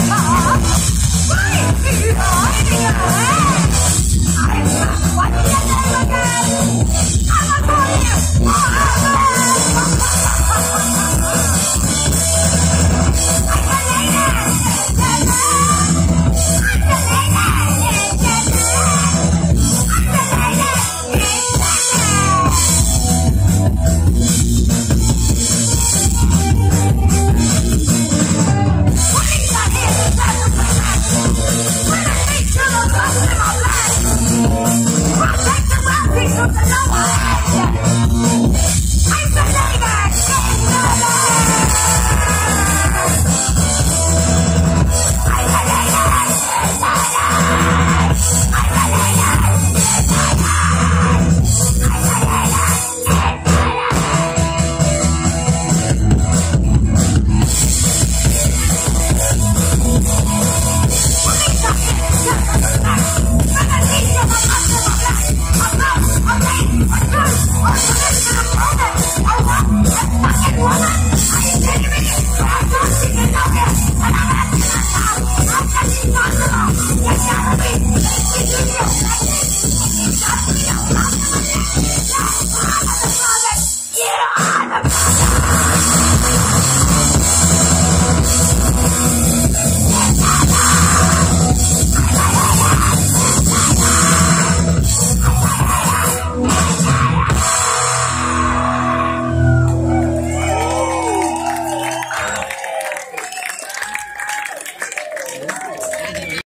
Oh.